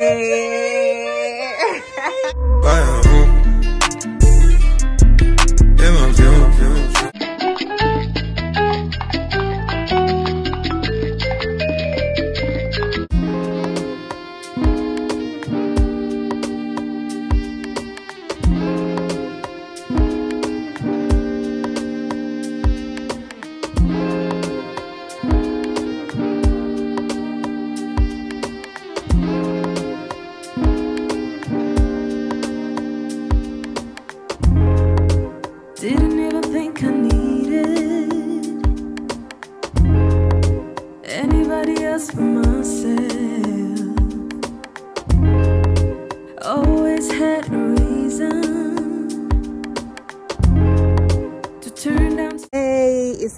Didn't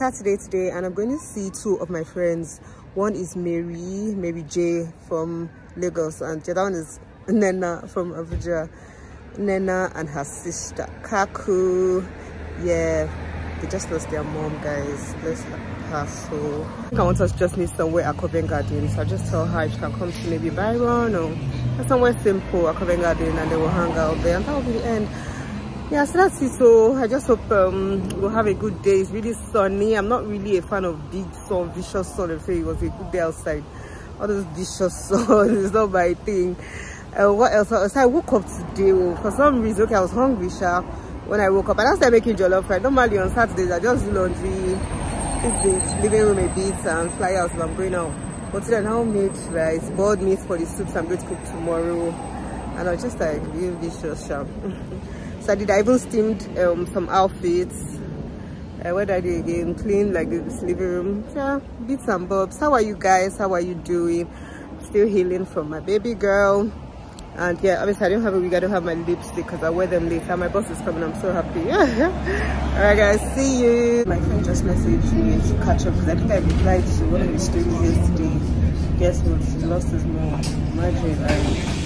Saturday today, and I'm going to see two of my friends. One is Mayree, Mayree J from Lagos, and the other one is Nnenna from Abuja. Nnenna and her sister Kaku. Yeah, they just lost their mom, guys. Bless her soul. I think I want us just meet somewhere at Covent Garden, so I'll just tell her she can come to maybe Byron or somewhere simple at Covent Garden, and they will hang out there, and that will be the end yeah so that's it. So i just hope um we'll have a good day. It's really sunny. I'm not really a fan of big sun vicious sun if it was a good day outside. All those vicious sun is not my thing. Uh, what else? So i woke up today oh, for some reason. Okay i was hungry sharp when i woke up and i started making jollof right normally on saturdays i just do laundry the living room a bit and fly out i'm going out. But today now made rice boiled meat for the soups i'm going to cook tomorrow. And i was just like real vicious sharp so i did i even steamed um, some outfits. Uh, what i did again clean like this living room. Yeah bits and bobs. How are you guys? How are you doing? Still healing from my baby girl. And yeah obviously i don't have a wig. I don't have my lipstick because i wear them later. My boss is coming. I'm so happy. All right guys. See you. My friend just messaged me to catch up because i think i replied to one of his stories yesterday. Guess what? He lost his mom. Imagine i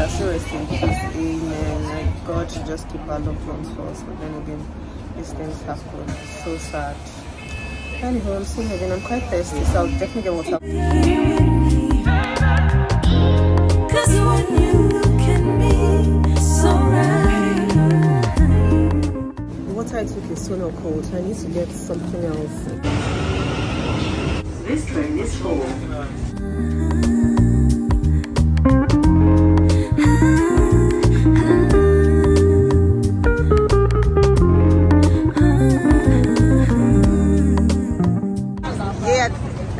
that's so amen god should just keep our loved ones for us but then again these things happen. So sad. Anyway i'm still living i'm quite thirsty so i'll definitely get water. Cause when you look at me, so right. the water i took is so not cold. I need to get something else. This train is full.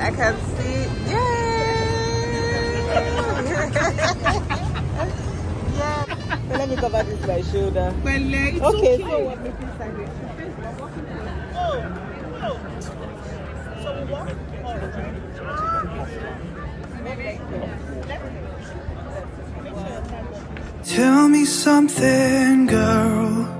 I can see. Yeah. yeah. Let me cover this by shoulder. okay, so what making sandwich? Tell me something, girl.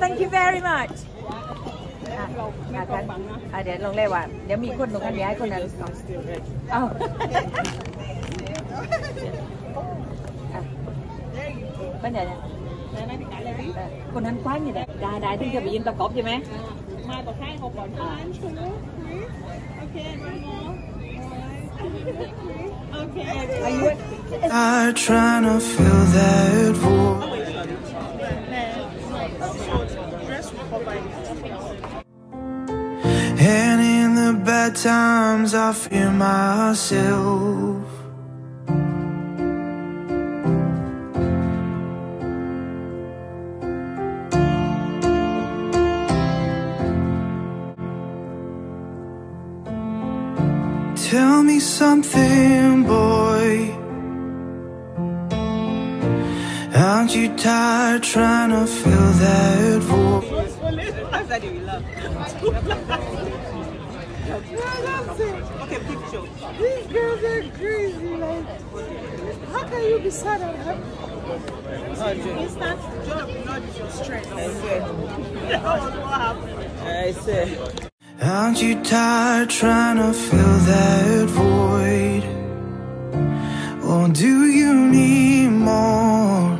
Thank you very much อ่ะอ่ะกันอ่ะเดี๋ยวลงเลยว่าเดี๋ยวมีคนตรงกันเดี๋ยวให้คนนั้นเอาอ่ะเป็นไงเนี่ยเออคนนั้นคว้าอยู่เนี่ยได้ได้ถึงจะไปยินตะกอบใช่ไหม Mai bọc hai hộp bọc one, two, three. Okay, one more. Okay. Are you I'm trying to fill that void. Bad times, I fear myself. Tell me something, boy. Aren't you tired trying to fill that void? said you love. okay, picture. These girls are crazy. Like, how can you be sad and happy? Jane. Instant job, not stress. I swear. That was what happened. I swear. Aren't you tired trying to fill that void? Or do you need more?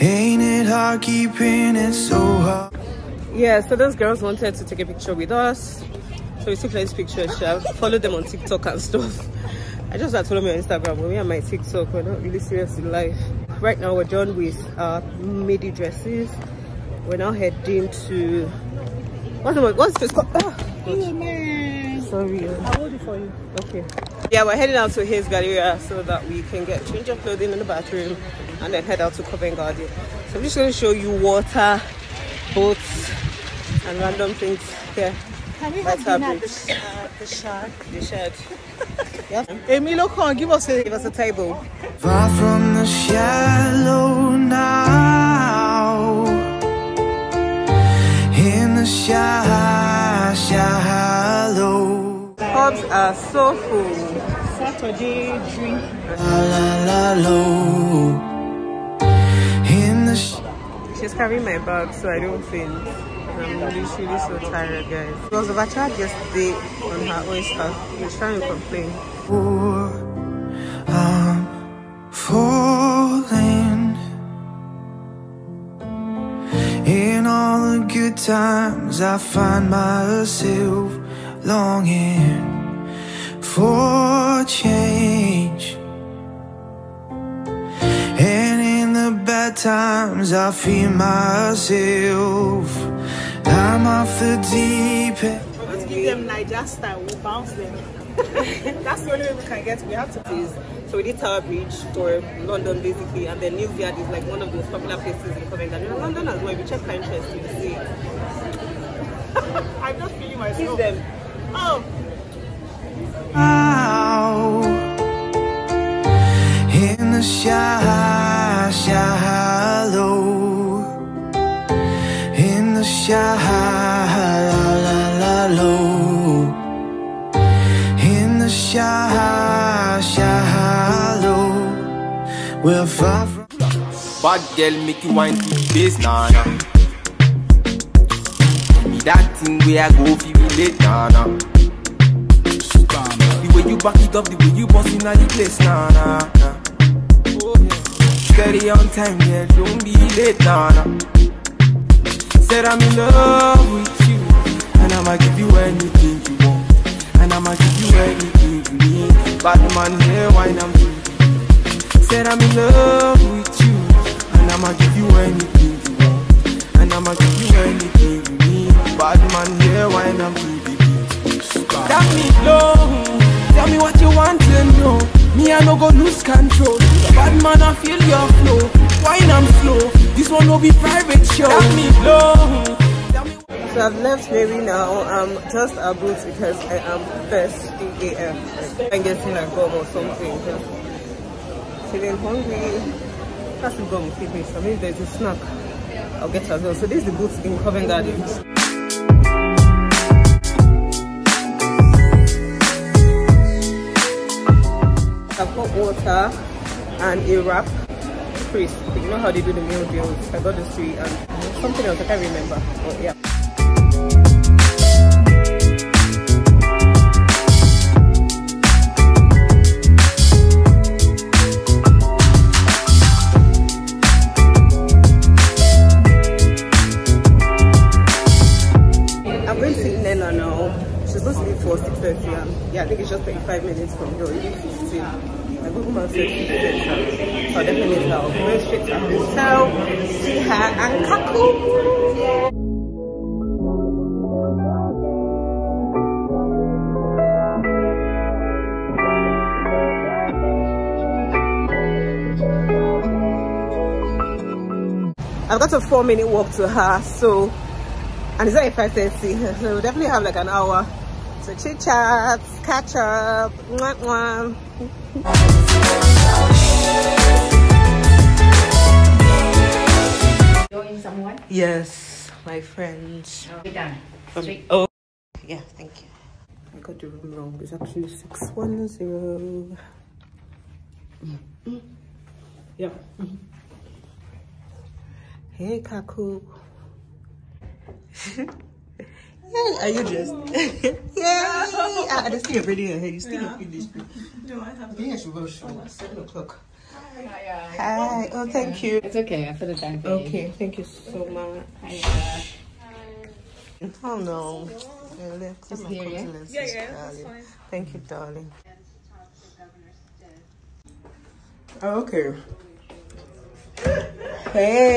Ain't it hard keeping it so hard? Yeah, so those girls wanted to take a picture with us. So we took these pictures. I followed them on TikTok and stuff. I just had to follow me on Instagram. When we are my TikTok, we're not really serious in life. Right now, we're done with our midi dresses. We're now heading to what's the what's this called? Oh, man. sorry. I'll hold it for you. Okay. Yeah, we're heading out to Hays Galleria so that we can get change of clothing in the bathroom and then head out to Covent Garden. So I'm just going to show you water, boats, and random things here. Can we Right have dinner at the, bridge. uh, the shark? The shed. yeah. Emilio, come on, give us a Give us a table. Far from the shallow now In the shy, shallow Pubs are so full. Saturday drink. La la la low In the sh- She's carrying my bag so I don't faint. I'm literally so tired, guys. She was overcharged yesterday on her own stuff. She's trying to complain. for I'm falling In all the good times I find myself longing for change And in the bad times I feel myself I'm off the deep end Let's give them Naija style. We'll bounce them. That's the only way we can get. We have to. is so we did Tower Bridge for London basically, and then Neal's Yard is like one of those popular places in Covent Garden. In London as well. If you check Pinterest, you will see. I'm just feeling Kiss myself. them. Oh, out in the shy, shallow, shy, la la la low, in the shy, shallow, we're far from. Bad girl make you wine to the bass, nah nah. That thing where I go feel relate, nah nah. The way you back it up, the way you bust in the place, nah nah nah. Steady on time, yeah, don't be late, nah nah. Said I'm in love with you, and I'ma give you anything you want, and I'ma give you anything you need. Bad man, yeah, wine I'm free. Said I'm in love with you. And I'ma give you anything you want. And I'ma give you anything you need. Bad man, not to the beat Tell me low Tell me what you want to know. Me, I no go lose control. Bad man, I feel your flow. Wine I'm slow This one will be private show Tell me low So I've left Mayree now. Um, just about because I am thirsty AF. Like, I'm getting like gum or something. Just feeling hungry. That's the gum feed me. So maybe there's a snack. I'll get as well. So this is the boots in Covent Garden. I've got water and a wrap You know how they do the meal deals. I got the three and something else I can't remember. But yeah. I've got a four minute walk to her, so and it's at 5.30 so we'll definitely have like an hour to chit chat catch up mwah, mwah. Yes, my friend. Be done. Um, oh, yeah, thank you. I got the room wrong. It's actually 610. Yeah. Hey, Kaku. yeah, are you just? yeah. Ah, I just see a radio ahead. You still look in this. No, I have I think I should go show. Seven o'clock. Hi. Hi. Oh, thank you. It's okay. I put it down for you. Okay, thank you so much. Hi. Oh no. Just here, yeah? Yeah, yeah, that's fine. Thank you, darling. Oh, okay. Hey.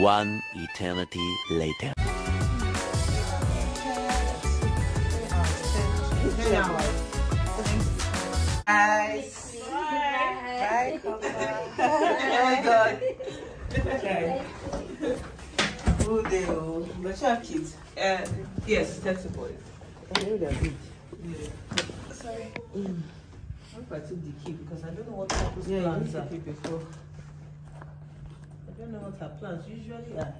One eternity later. Guys. Bye. Oh my god. Okay. Who they oh, but you have kids. Uh, yes, that's the boys. I know they're. Sorry. Mm. I hope I took the key because I don't know what Papa's Yeah, you plans are. to before. I don't know what her plans usually are.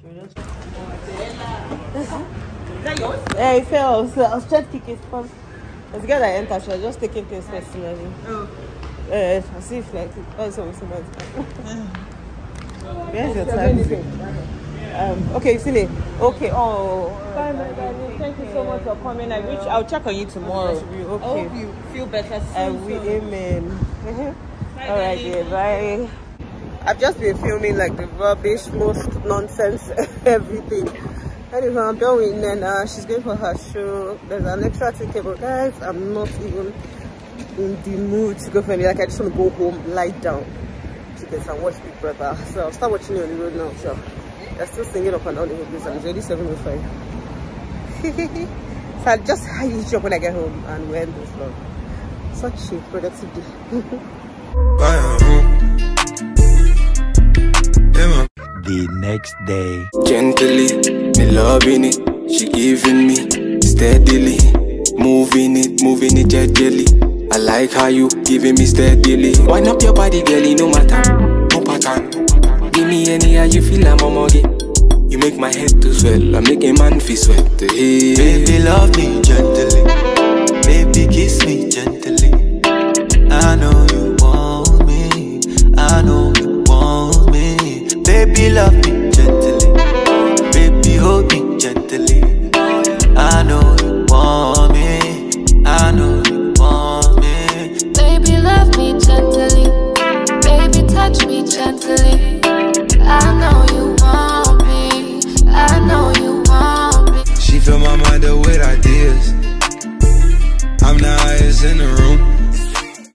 She Is that yours? Yeah, it fell. I was, I was trying to kick it from. As the girl that entered, she was just taking things personally. Oh. Uh, as if like that's always so much. Where's your taxi? Um, okay, you see Okay, oh. Bye, my darling. Thank you so much for coming. I wish I'll check on you tomorrow. Okay. I hope you feel better soon. I will, amen. All right, yeah, bye. I've just been filming like the rubbish, most nonsense, everything. Anyway, I'm done with Nnenna. She's going for her show. There's an extra ticket, but guys, I'm not even in the mood to go for any. Like, I just want to go home, lie down, tickets, and watch Big Brother. So I'll start watching it on the road now. So they're still singing up and down the road. It's already 7:05. so I'll just hit you up when I get home and we'll end this vlog. Such a productive day. The next day. Gently, me loving it. She giving me steadily. Moving it, moving it gently. I like how you giving me steadily. Wind up your body, girlie, no matter, no pattern. Give me any how you feel, I'm You make my head to swell, I make a man feel sweat. Hey. Baby, love me gently. Baby, kiss me gently. I know you want me. I know you want me. Baby, love me